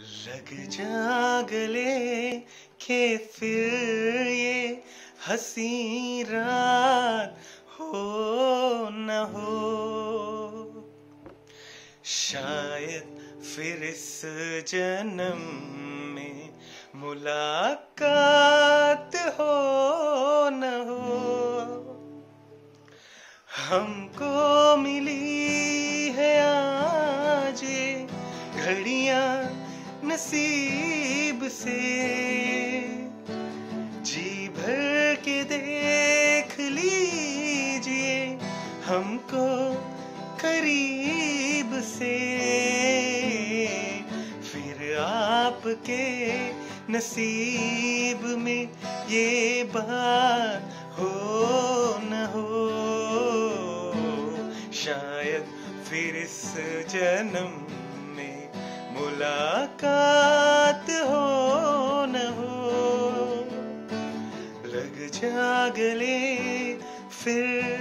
लग जा गले के फिर ये हसी रात हो न हो। शायद फिर इस जन्म में मुलाकात हो न हो। हमको मिली घड़ियाँ नसीब से जी भर के देख लीजिए हमको करीब से। फिर आपके नसीब में ये बात हो न हो, शायद फिर इस जन्म मुलाकात हो न हो। लग जागले फिर